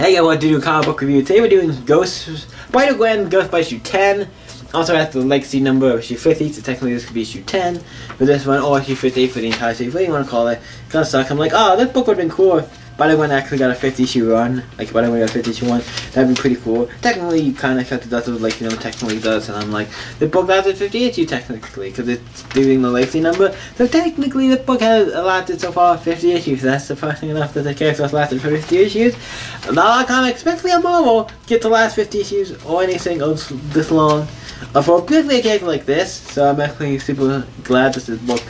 Hey, I want to do a comic book review. Today we're doing Ghost Spider-Gwen Ghost by issue 10. Also at the legacy number of issue 50, so technically this could be issue 10 for this one, or issue 50 for the entire series, whatever you want to call it. Kinda suck. I'm like, oh, this book would have been cool if Spider-Gwen actually got a 50 issue run. Like, Spider-Gwen got a 50 issue one. That'd be pretty cool. Technically, you kind of cut the dust of, like, you know, technically does, and I'm like, the book lasted 50 issue technically, because it's doing the legacy number. So technically, the book has lasted so far 50 issues. That's surprising enough that the character has lasted for 50 issues. Not a lot of comics, especially on Marvel, get the last 50 issues or anything else this long. Uh, for particularly a character like this, so I'm actually super glad this book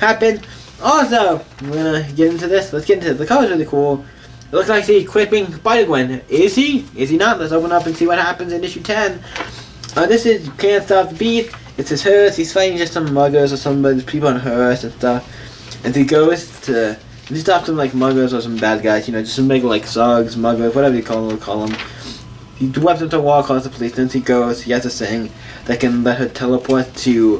happened. Also, we're gonna get into this. Let's get into it. The cover's really cool. It looks like he's equipping Spider-Gwen. Is he? Is he not? Let's open up and see what happens in issue 10. Uh, this is Can't Stop the Beat. It's his Earth. He's fighting just some muggers or some people on Earth and stuff. And he goes to... He stops like muggers or some bad guys, you know, just some big like thugs, muggers, whatever you call them, call them. He webs to a wall, calls the police, then he goes, he has a thing that can let her teleport to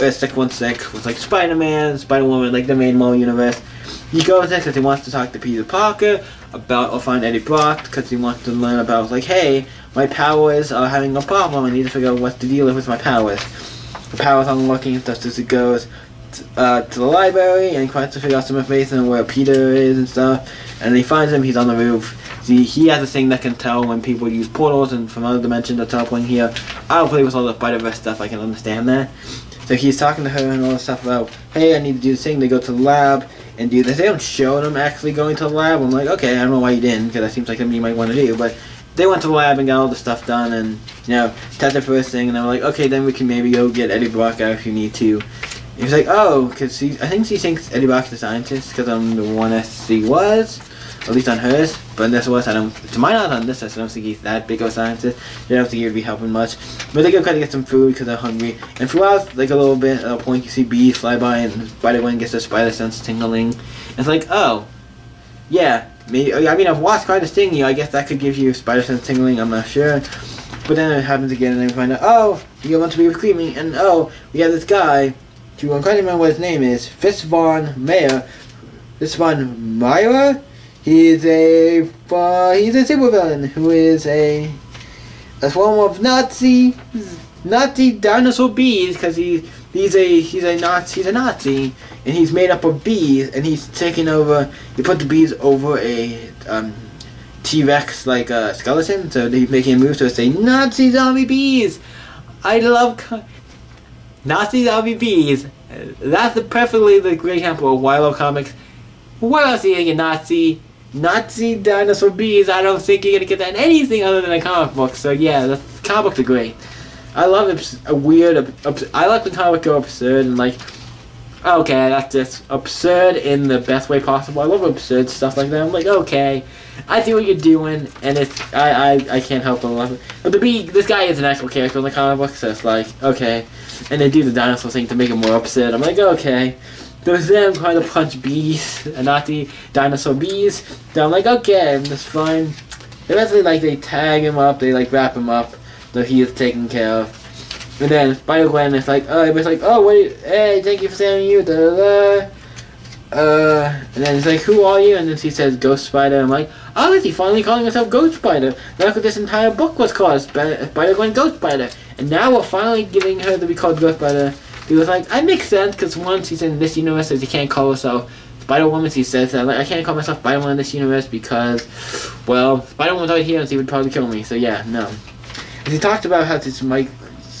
Earth 616 with like Spider-Man, Spider-Woman, like the main Marvel universe. He goes there because he wants to talk to Peter Parker about or find Eddie Brock because he wants to learn about like, hey, my powers are having a problem. I need to figure out what to deal with my powers. The powers working just as he goes uh, to the library and tries to figure out some information on where Peter is and stuff. And he finds him. He's on the roof. See, he has a thing that can tell when people use portals and from other dimensions to teleporting here. I don't play with all the Spider-Verse stuff. I can understand that. So he's talking to her and all this stuff about, hey, I need to do this thing. They go to the lab and do this. They don't show them actually going to the lab. I'm like, okay, I don't know why you didn't, because that seems like something you might want to do. But they went to the lab and got all the stuff done and, you know, that's the first thing. And they were like, okay, then we can maybe go get Eddie Brock out if you need to. He's like, oh, because I think she thinks Eddie Brock's the scientist, because I'm the one that she was. At least on hers, but this was, I don't, to my knowledge on this I don't think he's that big of a scientist. I don't think he would be helping much. But they go kind of get some food because they're hungry. And throughout, like a little bit, at a point you see bees fly by and Spider-Gwen gets their spider sense tingling. and It's like, oh, yeah, maybe, I mean, I've watched quite a sting you, I guess that could give you spider sense tingling, I'm not sure. But then it happens again and then we find out, oh, you want to be recruiting, and oh, we have this guy, who I can't remember what his name is, Fritz Von Meyer, Fist Von Myra? He's a uh, he's a supervillain who is a a swarm of Nazi Nazi dinosaur bees because he he's a he's a Nazi he's a Nazi and he's made up of bees and he's taking over he put the bees over a um, T-Rex like a uh, skeleton so he's making a move to say Nazi zombie bees! I love Nazi zombie bees! That's the perfectly the great example of why I love comics. What else are you a Nazi Nazi dinosaur bees, I don't think you're gonna get that in anything other than a comic book. So yeah, the comic books are great. I love a weird. I like the comic go absurd and like. Okay, that's just absurd in the best way possible. I love absurd stuff like that. I'm like, okay, I see what you're doing, and it's I I, I can't help but love it. But the bee, this guy is an actual character in the comic book, so it's like okay, and they do the dinosaur thing to make it more absurd. I'm like, okay. There's them trying to punch bees, and not the dinosaur bees. So I'm like, okay, that's fine. Eventually, like, they tag him up, they, like, wrap him up, so he is taken care of. And then Spider-Gwen is like, oh, it's like, oh, wait, hey, thank you for saving you, da da da. Uh, and then he's like, who are you? And then she says, Ghost Spider. I'm like, oh, is he finally calling himself Ghost Spider? That's what this entire book was called, Spider-Gwen Ghost Spider. And now we're finally giving her to be called Ghost Spider he was like, "I make sense because once he's in this universe, says he can't call himself Spider Woman. He says that like I can't call myself Spider Woman in this universe because, well, Spider Woman's already here and he would probably kill me. So yeah, no. And he talked about how this might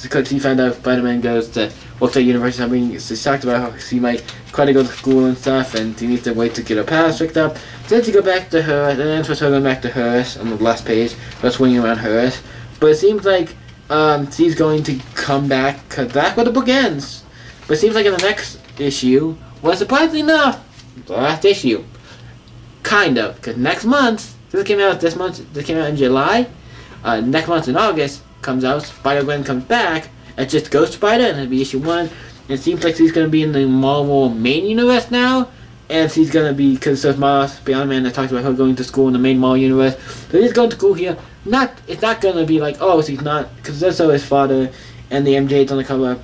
because he found out Spider Man goes to World University. I mean, so he talked about how he might try to go to school and stuff, and he needs to wait to get a pass picked up. Then to go back to her, and then with her going back to hers on the last page, just swinging around hers. But it seems like um, he's going to come back, because that's where the book ends. But it seems like in the next issue, well, surprisingly enough, the last issue. Kind of, because next month, this came out this month, this came out in July, uh, next month in August, comes out, Spider-Gwen comes back, it's just Ghost Spider, and it'll be issue one. It seems like she's going to be in the Marvel main universe now, and she's going to be, because there's Miles Beyond Man that talks about her going to school in the main Marvel universe. So he's going to school here. Not, it's not to be like, oh, she's not, because that's so his father, and the MJ's on the cover.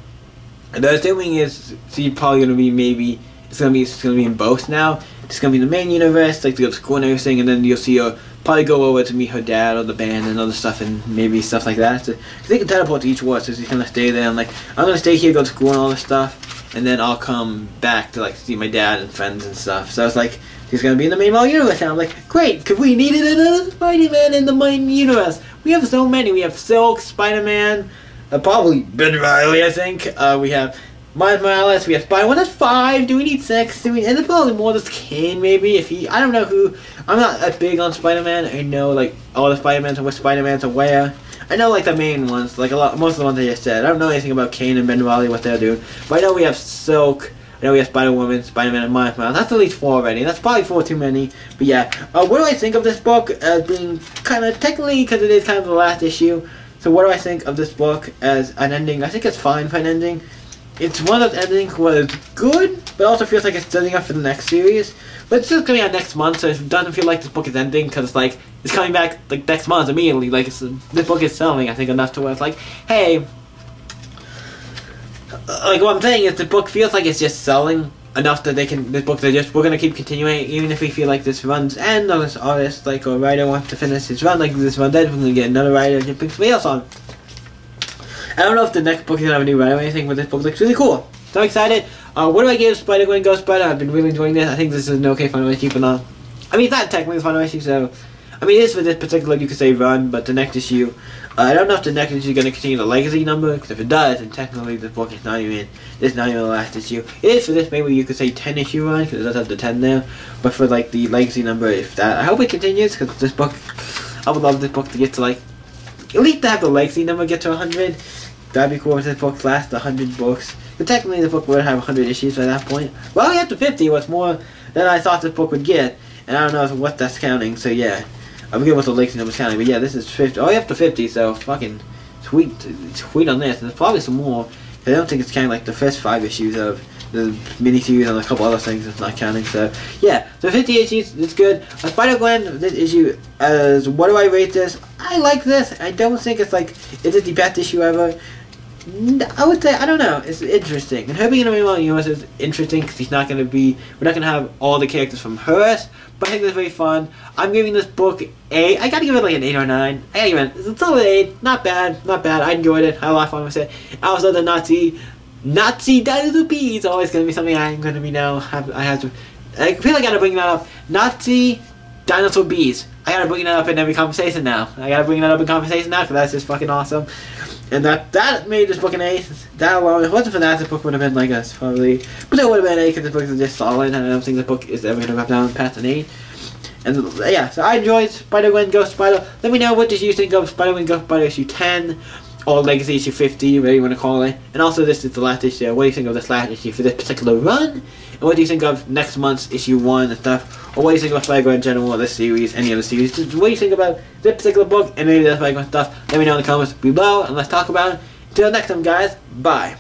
And the assuming is she's probably gonna be maybe it's gonna be it's gonna be in both now. It's gonna be the main universe, like the school and everything, and then you'll see her probably go over to meet her dad or the band and other stuff and maybe stuff like that. So, they can teleport to each world, so she's gonna stay there and like I'm gonna stay here, go to school and all this stuff, and then I'll come back to like see my dad and friends and stuff. So I was like, he's gonna be in the main universe, and I'm like, great, cause we needed another Spider-Man in the main universe. We have so many. We have Silk, Spider-Man, uh, probably Ben Reilly, I think. Uh, we have Miles Morales, we have Spider-Man. That's five. Do we need six? Do we? And probably more. There's Kaine, maybe. If he, I don't know who. I'm not that big on Spider-Man. I know like all the Spider-Mans and what Spider-Mans are where. I know like the main ones, like a lot, most of the ones I just said. I don't know anything about Kaine and Ben Reilly, what they're doing. But I know we have Silk. I know we have Spider-Woman, Spider-Man, and Miles Morales. That's at least four already. That's probably four too many. But yeah, uh, what do I think of this book as being kind of technically because it is kind of the last issue? So what do I think of this book as an ending? I think it's fine for an ending. It's one of those endings it's good, but also feels like it's setting up for the next series. But it's just coming out next month, so it doesn't feel like this book is ending because it's like it's coming back like next month immediately. Like this book is selling, I think enough to where it's like, hey, like what I'm saying is the book feels like it's just selling enough that they can this book they just we're gonna keep continuing even if we feel like this runs end or this artist like or writer wants to finish his run like this run dead we're gonna get another writer to pick somebody else on. I don't know if the next book is gonna have a new writer or anything, but this book looks really cool. So I'm excited. Uh, what do I give Spider Gwen Ghost Spider? I've been really enjoying this. I think this is an okay fun way to keep it on. I mean, it's not technically issue, so I mean, it is for this particular you could say run, but the next issue, uh, I don't know if the next issue is going to continue the legacy number, because if it does, then technically this book is not even, this is not even the last issue. It is for this, maybe you could say 10 issue run, because it does have the 10 there, but for like the legacy number, if that, I hope it continues, because this book, I would love this book to get to like, at least to have the legacy number get to 100. That'd be cool if this book lasts 100 books. But technically, the book would have 100 issues by that point. Well, we have to 50, what's more than I thought this book would get. And I don't know what that's counting, so yeah. I forget what the legacy number's counting, but yeah, this is 50. Oh, you have to 50, so fucking sweet, tweet on this. And there's probably some more. I don't think it's counting like the first five issues of the miniseries and a couple other things it's not counting. So yeah, so 50 issues, it's good. Uh, Spider Gwen, this issue as what do I rate this? I like this. I don't think it's like is it the best issue ever. I would say I don't know. It's interesting, and her being in Marvel universe is interesting because he's not going to be. We're not going to have all the characters from hers, but I think it's very fun. I'm giving this book a. I gotta give it like an eight or nine. I gotta give it. It's a solid eight. Not bad. Not bad. I enjoyed it. I had a lot of fun with it. Also, the Nazi, Nazi dinosaur is always going to be something I'm going to be now. Have, I have to. I feel like I gotta bring that up. Nazi dinosaur bees. I gotta bring that up in every conversation now. I gotta bring that up in conversation now because that's just fucking awesome. And that that made this book an A. That alone, if it wasn't for that, book would have been like us probably. But it would have been an A because the book is just solid, and I don't think the book is ever to go down past an A. And yeah, so I enjoyed Spider-Gwen Ghost Spider. Let me know what did you think of Spider-Gwen Ghost Spider issue 10 or Legacy issue 50, whatever you want to call it. And also this is the last issue. What do you think of this last issue for this particular run? And what do you think of next month's issue 1 and stuff? Or what do you think about Spider-Gwen in general, this series, any other series? Just what do you think about this particular book and maybe that Spider-Gwen stuff? Let me know in the comments below and let's talk about it. Until next time guys, bye.